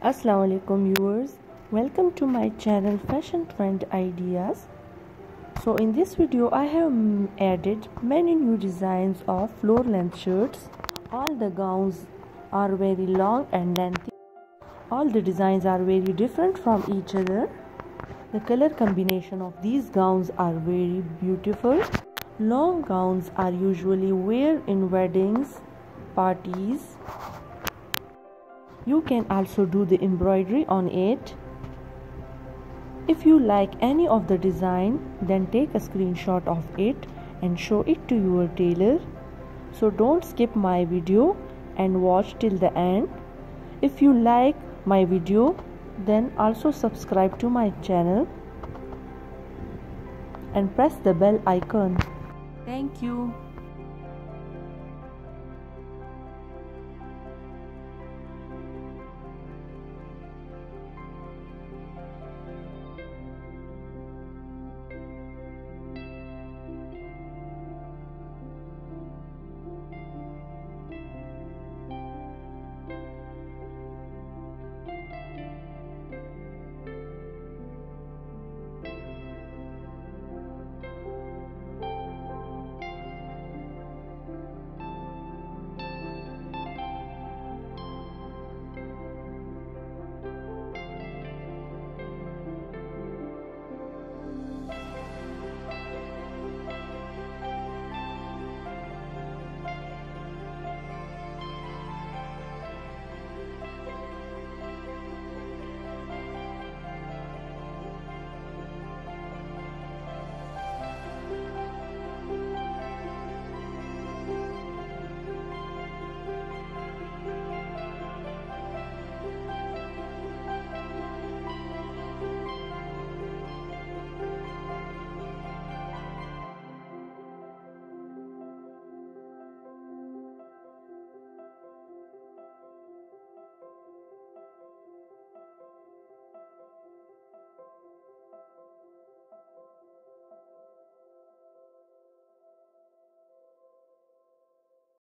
Assalamu alaikum viewers. Welcome to my channel fashion trend ideas. So in this video I have added many new designs of floor length shirts. All the gowns are very long and lengthy. All the designs are very different from each other. The color combination of these gowns are very beautiful. Long gowns are usually worn in weddings parties you can also do the embroidery on it. If you like any of the design, then take a screenshot of it and show it to your tailor. So don't skip my video and watch till the end. If you like my video, then also subscribe to my channel and press the bell icon. Thank you.